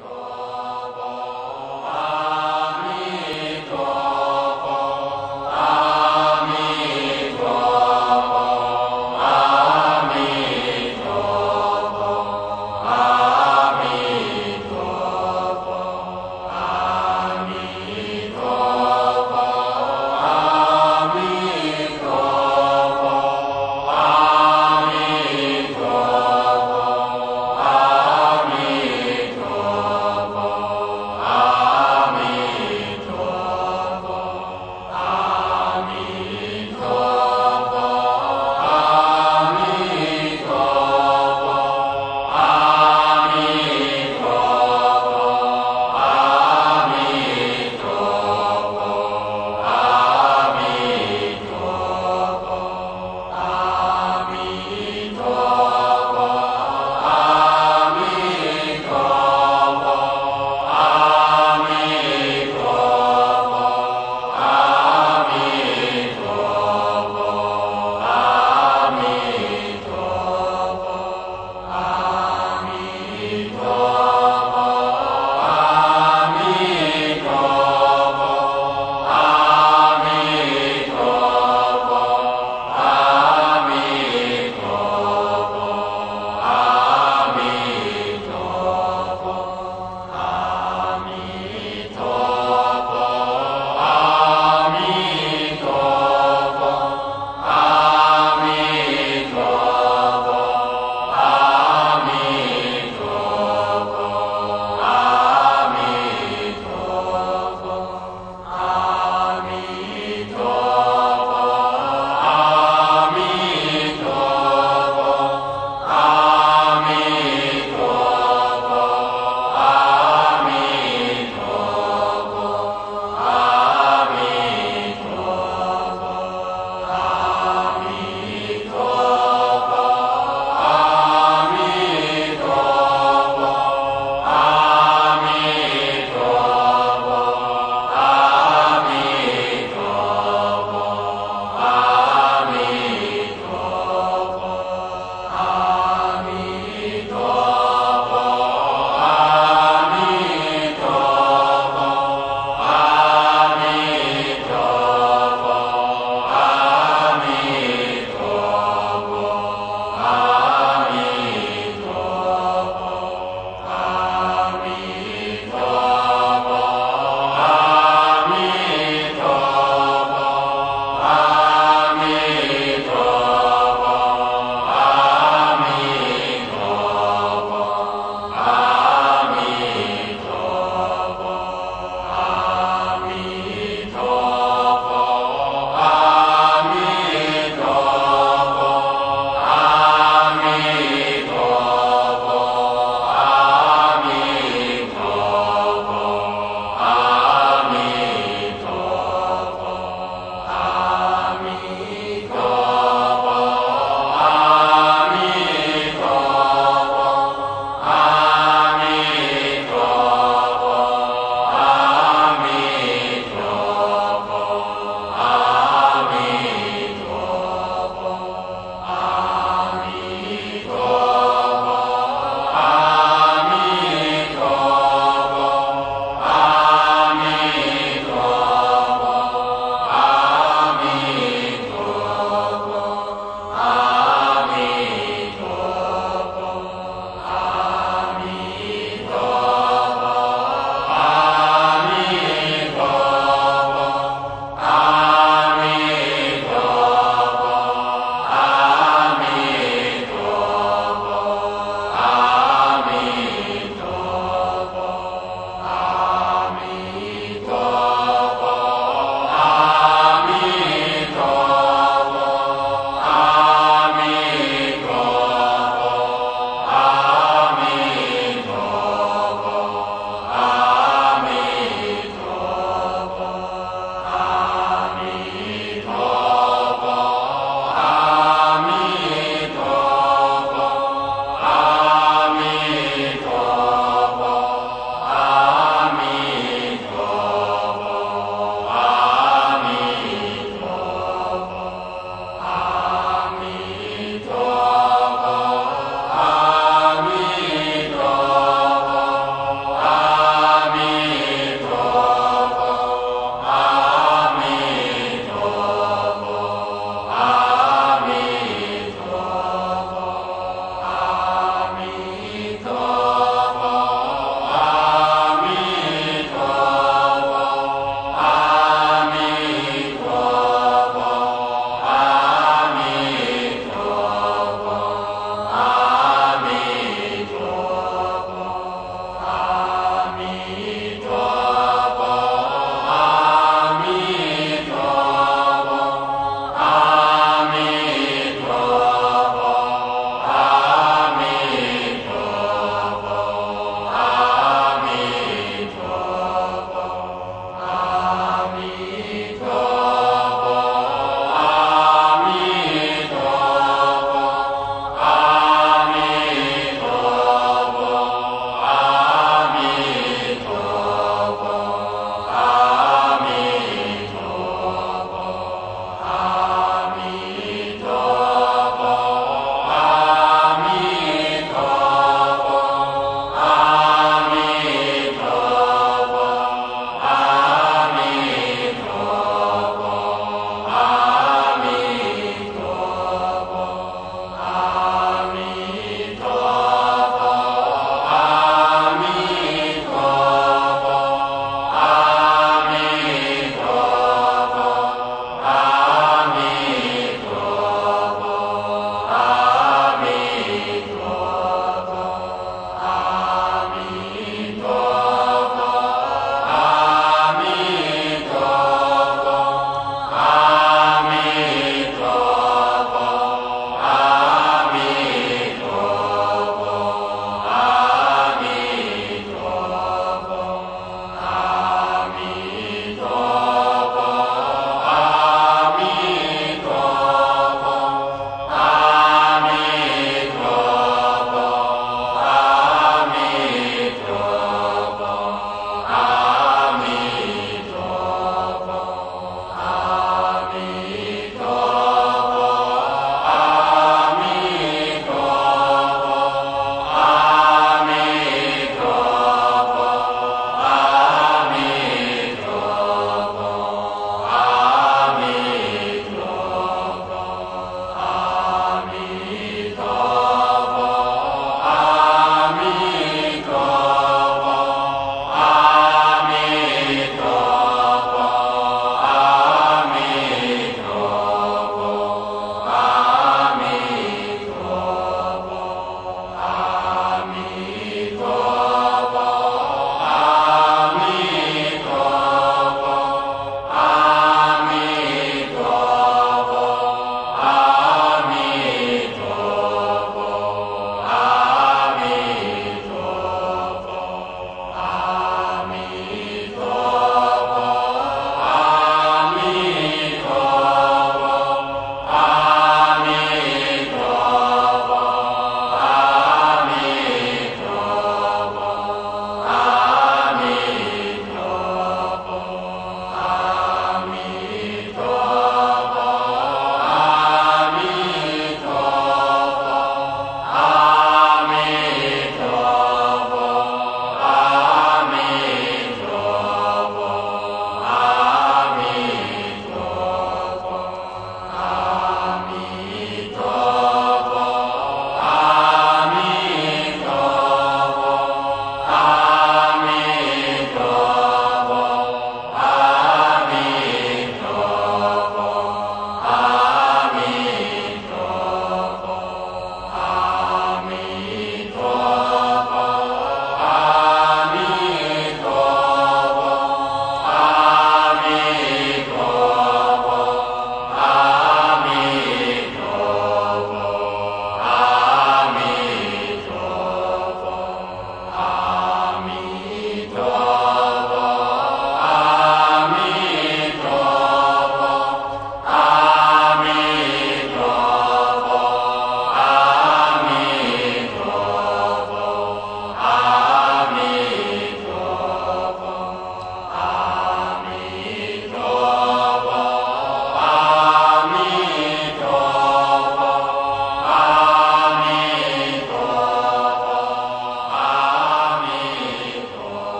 Oh.